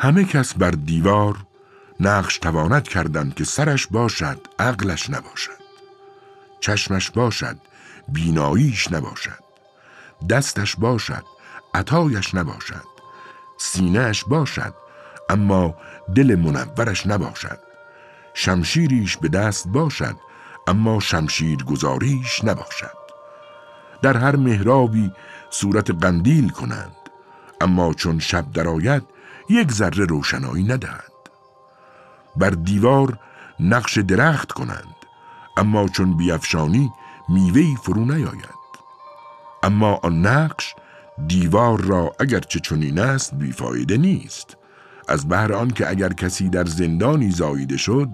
همه کس بر دیوار نقش تواند کردند که سرش باشد عقلش نباشد. چشمش باشد بیناییش نباشد. دستش باشد عطایش نباشد. سینهش باشد اما دل منورش نباشد. شمشیریش به دست باشد اما شمشیر گذاریش نباشد. در هر مهرابی صورت قندیل کنند. اما چون شب درآید یک ذره روشنایی ندهند بر دیوار نقش درخت کنند اما چون بیافشانی میوهی فرو نیاید. اما آن نقش دیوار را اگرچه چنین است بیفایده نیست. از بهر آن که اگر کسی در زندانی زاییده شد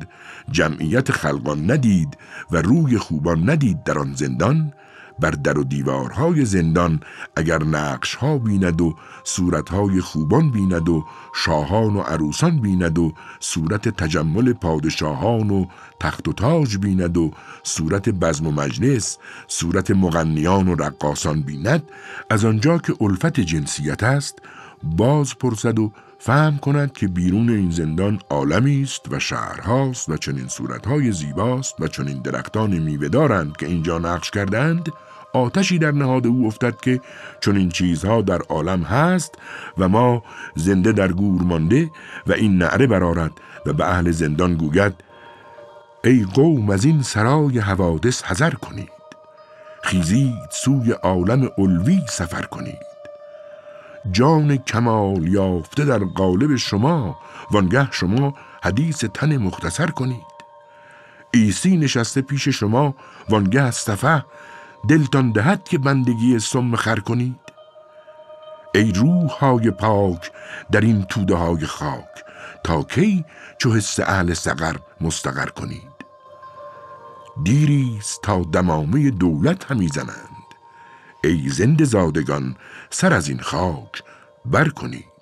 جمعیت خلقان ندید و روی خوبان ندید در آن زندان بر در و دیوارهای زندان اگر نقش ها بیند و صورتهای خوبان بیند و شاهان و عروسان بیند و صورت تجمل پادشاهان و تخت و تاج بیند و صورت بزم و مجلس صورت مغنیان و رقاسان بیند از آنجا که الفت جنسیت است باز پرسد و فهم کند که بیرون این زندان عالمی است و شهرهاست و چنین صورتهای زیباست و چنین درختان میوه دارند که اینجا نقش کردند. آتشی در نهاد او افتد که چون این چیزها در عالم هست و ما زنده در گور مانده و این نعره برارد و به اهل زندان گوید ای قوم از این سرای حوادث حذر کنید. خیزید سوی عالم علوی سفر کنید. جان کمال یافته در قالب شما وانگه شما حدیث تن مختصر کنید. ایسی نشسته پیش شما وانگه از صفه دلتان دهد که بندگی سم خر کنید. ای روح های پاک در این توده های خاک تا کی چو حس اهل سقر مستقر کنید. دیریست تا دمامه دولت همی زنند ای زنده زادگان سر از این خاک بر کنید